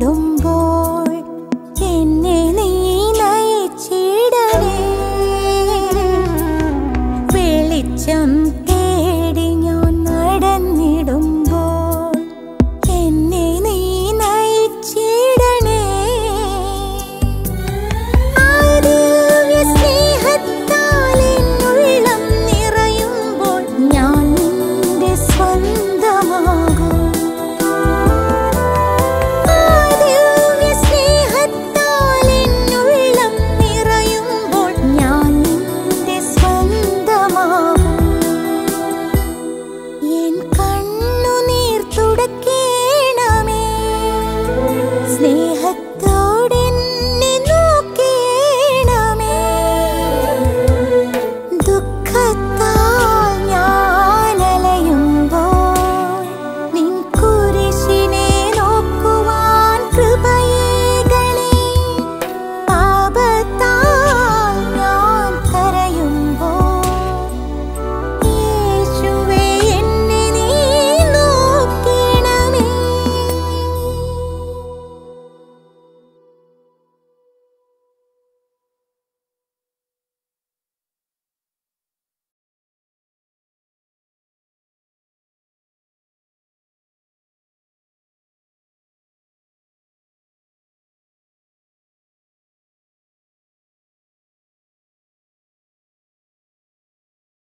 dong